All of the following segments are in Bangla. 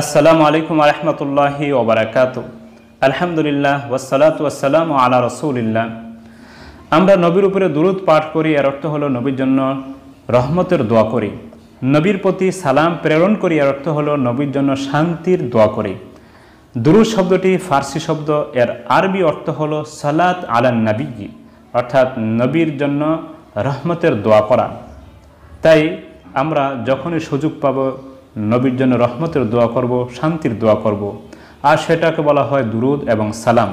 আসসালামু আলাইকুম আরহামতুল্লাহি ওবরাকাত আলহামদুলিল্লাহ ওয়াসালাত ওয়াসালাম আলা রসুলিল্লাহ। আমরা নবীর উপরে দুরুদ পাঠ করি, এর অর্থ হলো নবীর জন্য রহমতের দোয়া করি। নবীর প্রতি সালাম প্রেরণ করি, এর অর্থ হলো নবীর জন্য শান্তির দোয়া করি। দুরুদ শব্দটি ফার্সি শব্দ, এর আরবি অর্থ হলো সালাত আলান নবী, অর্থাৎ নবীর জন্য রহমতের দোয়া করা। তাই আমরা যখনই সুযোগ পাব নবীর জন্য রহমতের দোয়া করব, শান্তির দোয়া করব। আর সেটাকে বলা হয় দুরুদ এবং সালাম।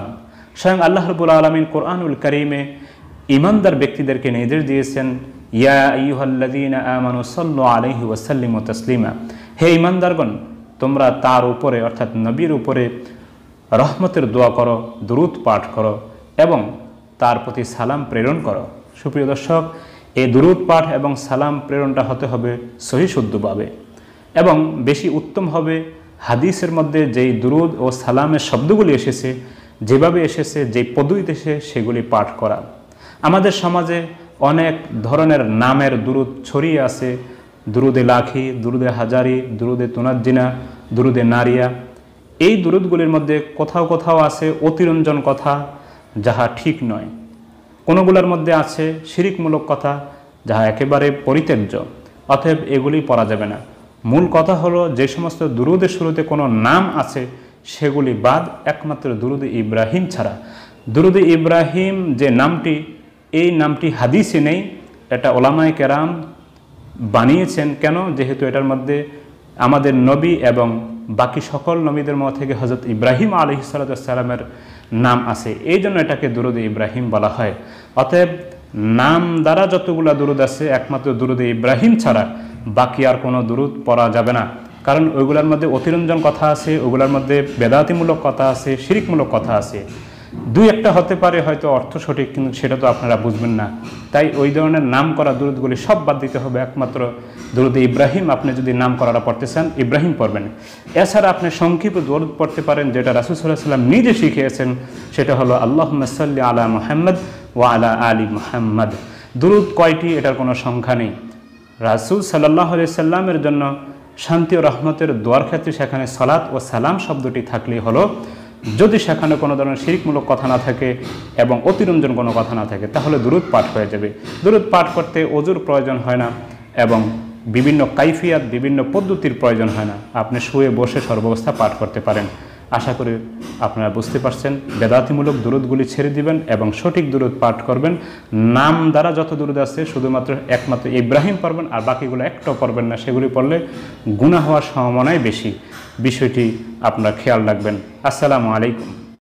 স্বয়ং আল্লাহ রবুল আলমিন কোরআনুল করিমে ইমানদার ব্যক্তিদেরকে নির্দেশ দিয়েছেন, ইয়া তসলিমা। হে ইমানদারগণ তোমরা তার উপরে, অর্থাৎ নবীর উপরে রহমতের দোয়া করো, দুরুদ পাঠ করো এবং তার প্রতি সালাম প্রেরণ করো। সুপ্রিয় দর্শক, এই দুরুদ পাঠ এবং সালাম প্রেরণটা হতে হবে সহি শুদ্ধভাবে। এবং বেশি উত্তম হবে হাদিসের মধ্যে যেই দুরুদ ও সালামের শব্দগুলি এসেছে, যেভাবে এসেছে, যেই পদ্ধতিতে এসে সেগুলি পাঠ করা। আমাদের সমাজে অনেক ধরনের নামের দুরুদ ছড়িয়ে আছে। দুরুদে লাখি, দুরুদে হাজারি, দুরুদে তুনাজ্জিনা, দুরুদে নারিয়া। এই দুরুদগুলির মধ্যে কোথাও কোথাও আছে অতিরঞ্জন কথা, যাহা ঠিক নয়। কোনোগুলোর মধ্যে আছে শিরিকমূলক কথা, যাহা একেবারে পরিত্যাজ্য। অতএব এগুলি পড়া যাবে না। মূল কথা হলো যে সমস্ত দুরুদের শুরুতে কোনো নাম আছে, সেগুলি বাদ একমাত্র দুরুদ ইব্রাহিম ছাড়া। দুরুদ ইব্রাহিম যে নামটি, এই নামটি হাদিসে নেই, এটা ওলামায় কেরাম বানিয়েছেন কেন? যেহেতু এটার মধ্যে আমাদের নবী এবং বাকি সকল নবীদের মধ্যে থেকে হজরত ইব্রাহিম আলহি সালাতামের নাম আছে, এই জন্য এটাকে দুরুদ ইব্রাহিম বলা হয়। অতএব নাম দ্বারা যতগুলা দুরুদ আছে, একমাত্র দুরুদ ইব্রাহিম ছাড়া। বাকি আর কোনো দুরুদ পড়া যাবে না। কারণ ওইগুলোর মধ্যে অতিরঞ্জন কথা আছে ওগুলোর মধ্যে বেদাতিমূলক কথা আছে, শিরিকমূলক কথা আছে। দুই একটা হতে পারে হয়তো অর্থ সঠিক, কিন্তু সেটা তো আপনারা বুঝবেন না। তাই ওই ধরনের নাম করা দুরুদগুলি সব বাদ দিতে হবে। একমাত্র দুরুদ ইব্রাহিম, আপনি যদি নাম করাটা পড়তে চান, ইব্রাহিম পড়বেন। এছাড়া আপনি সংক্ষিপ্ত দরুদ পড়তে পারেন, যেটা রাসুল সাল্লাম নিজে শিখিয়েছেন, সেটা হলো আল্লাহ সাল্লি আলা মোহাম্মদ ও আলা আলী মোহাম্মদ। দুরুদ কয়টি? এটার কোনো সংখ্যা নেই। রাসুল সাল্লাহ সাল্লামের জন্য শান্তি ও রহমতের দোয়ার ক্ষেত্রে সেখানে সলাৎ ও সালাম শব্দটি থাকলেই হলো, যদি সেখানে কোনো ধরনের শিরিকমূলক কথা না থাকে এবং অতিরঞ্জন কোনো কথা না থাকে, তাহলে দূরত পাঠ হয়ে যাবে। দূরত পাঠ করতে অজুর প্রয়োজন হয় না এবং বিভিন্ন কাইফিয়াত, বিভিন্ন পদ্ধতির প্রয়োজন হয় না। আপনি শুয়ে বসে সর্বাবস্থা পাঠ করতে পারেন। আশা করি আপনারা বুঝতে পারছেন। বেদাতিমূলক দূরতগুলি ছেড়ে দিবেন এবং সঠিক দূরত পাঠ করবেন। নাম দ্বারা যত দূরত আছে, শুধুমাত্র একমাত্র ইব্রাহিম পড়বেন, আর বাকিগুলো একটাও পড়বেন না। সেগুলি পড়লে গুণা হওয়ার সম্ভাবনাই বেশি। বিষয়টি আপনারা খেয়াল রাখবেন। আসসালামু আলাইকুম।